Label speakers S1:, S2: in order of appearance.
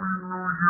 S1: Mm.